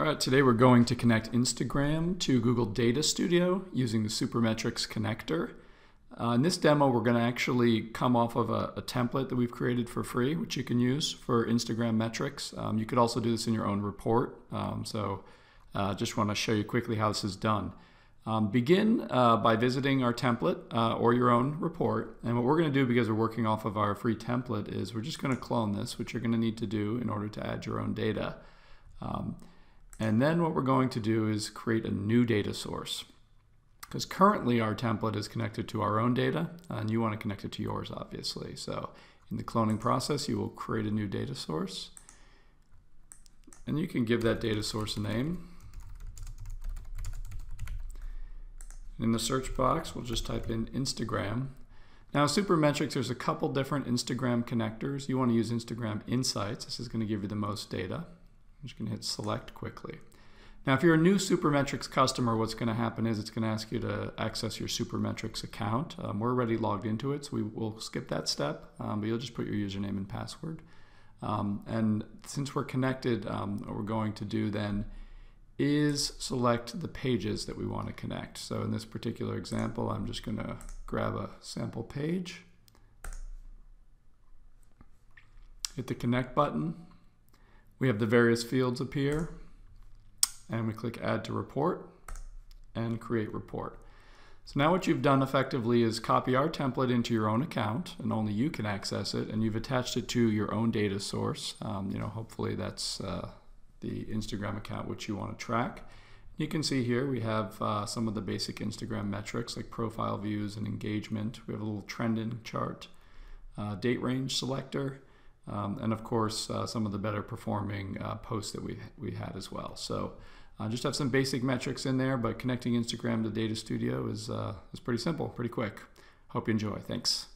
All right, today we're going to connect Instagram to Google Data Studio using the Supermetrics connector. Uh, in this demo, we're going to actually come off of a, a, template that we've created for free, which you can use for Instagram metrics. Um, you could also do this in your own report. Um, so uh, just want to show you quickly how this is done. Um, begin uh, by visiting our template uh, or your own report. And what we're going to do, because we're working off of our free template, is we're just going to clone this, which you're going to need to do in order to add your own data. Um, and then what we're going to do is create a new data source. Because currently our template is connected to our own data, and you want to connect it to yours, obviously. So in the cloning process, you will create a new data source. And you can give that data source a name. In the search box, we'll just type in Instagram. Now, Supermetrics, there's a couple different Instagram connectors. You want to use Instagram Insights. This is going to give you the most data. I'm just going to hit select quickly. Now, if you're a new Supermetrics customer, what's going to happen is it's going to ask you to access your Supermetrics account. Um, we're already logged into it, so we will skip that step, um, but you'll just put your username and password. Um, and since we're connected, um, what we're going to do then is select the pages that we want to connect. So in this particular example, I'm just going to grab a sample page, hit the connect button, we have the various fields appear and we click add to report and create report. So now what you've done effectively is copy our template into your own account and only you can access it and you've attached it to your own data source. Um, you know, hopefully that's uh, the Instagram account which you want to track. You can see here we have uh, some of the basic Instagram metrics like profile views and engagement. We have a little trending chart, uh, date range selector, um, and of course uh, some of the better performing uh, posts that we, we had as well. So uh, just have some basic metrics in there, but connecting Instagram to Data Studio is, uh, is pretty simple, pretty quick. Hope you enjoy. Thanks.